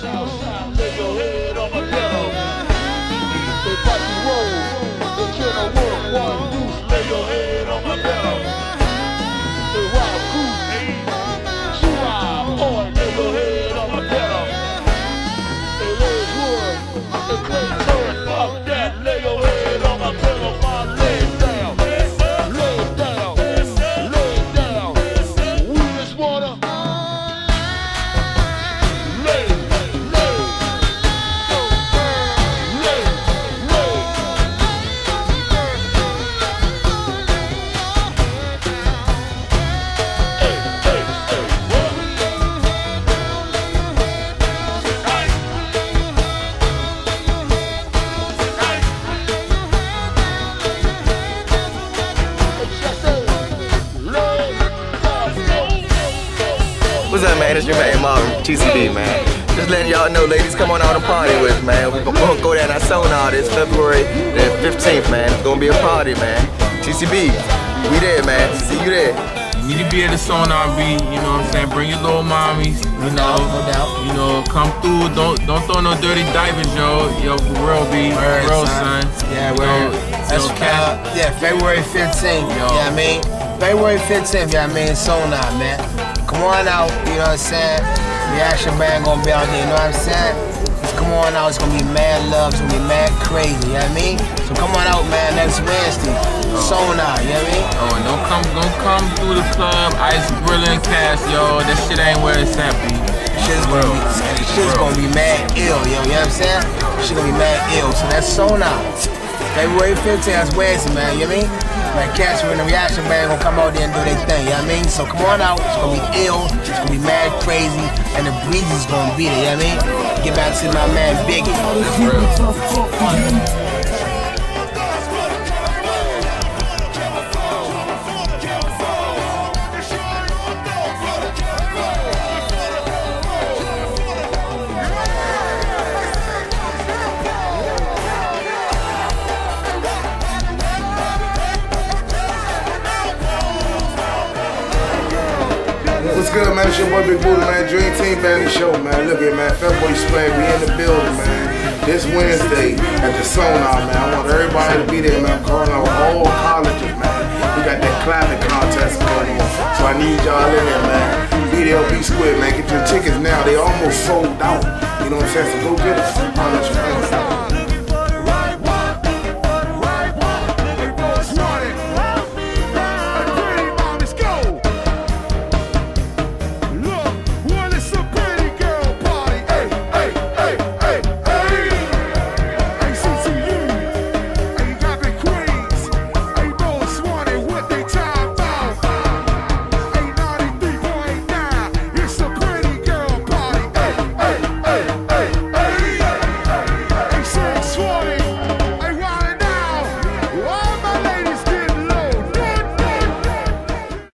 Southside, lay What's up, man? It's your man Marvin, TCB, man. Just letting y'all know, ladies, come on out and party with us, man. We're gonna go down at Sonar this February the 15th, man. It's gonna be a party, man. TCB, we there, man. See you there. You need to be at the sonar beat, you know what I'm saying? Bring your little mommies, you know. No doubt. You know, come through. Don't don't throw no dirty divers, yo. Yo, for real, be Word, real, son. son. Yeah, You word. know, That's yo, uh, yeah, February 15th. You know what I mean? February 15th, you know what I mean? Sonar, man. Come on out, you know what I'm saying? Reaction band gonna be out there, you know what I'm saying? Come on out, it's gonna be mad love, it's gonna be mad crazy, you know what I mean? So come on out, man, next Wednesday. Sonar, you know what I mean? Oh, and don't come don't come through the club, ice grilling cast, yo. That shit ain't where it's at, B. Shit's gonna be, shit's gonna be mad ill, yo, you know what I'm saying? Shit's gonna be mad ill, so that's Sonar. February 15th, that's Wednesday, man, you know what I mean? Man, cats in the reaction band gonna come out there and do their thing, you know what I mean? So come on out, it's gonna be ill, it's gonna be mad crazy, and the breeze is gonna be there, you know what I mean? Get back to my man Biggie. What's good, man? It's your boy Big Budah, man. Dream Team Bandit Show, man. Look at man, February Spring, we in the building, man. This Wednesday at the Sonar, man. I want everybody to be there, man. I'm calling out all colleges, man. We got that climate contest going on, so I need y'all in there, man. BDLB Squid, man. Get your tickets now. They almost sold out. You know what I'm saying? So go get them.